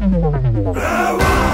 Bullet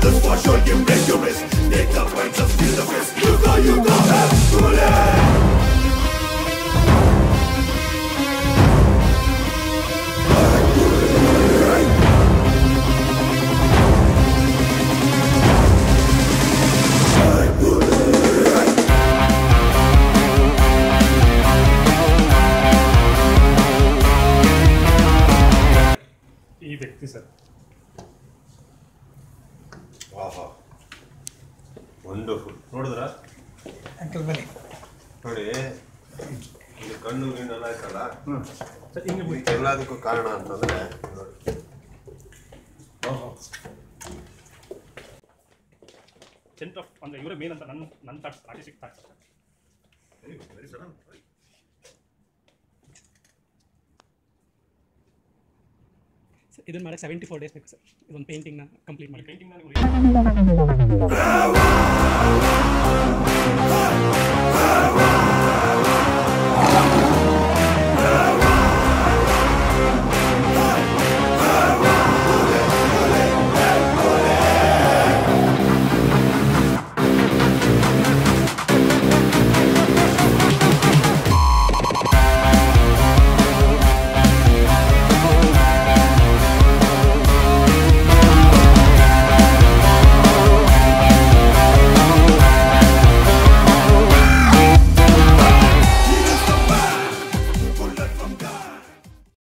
your risk. Mothers for sure. You break your wrist. Take the points and steal the fist. You go, you go. Have bullet. ಈ ವ್ಯಕ್ತಿ sir ಆಹಾ wonderful ನೋಡಿದ್ರ? Uncle ಬನ್ನಿ. ನೋಡಿ ಇದು ಕಣ್ಣು ಗಿಣ್ಣೆಲ್ಲ ಆಯ್ತಲ್ಲ ಹ್ಞೂ ಹಿಂಗೆ ಹೋಗಿ ಎಲ್ಲದಕ್ಕೂ ಕಾರಣ ಅಂತಂದರೆ ನೋಡಿ ಸೆಂಟ್ ಆಫ್ ಅಂದರೆ ಇವರೇ ಮೇನ್ ಅಂತ ನನ್ನ ನನ್ನ ಥಾಟ್ಸ್ ಆರ್ಟಿಸ್ಟಿಕ್ ಥಾಟ್ಸ್ ಸರ್ ಇದನ್ನ ಮಾಡಕ್ಕೆ ಸೆವೆಂಟಿ ಫೋರ್ ಡೇಸ್ ಬೇಕು ಸರ್. ಇದೊಂದು ಪೇಂಟಿಂಗ್ನ ಕಂಪ್ಲೀಟ್ ಮಾಡಿ.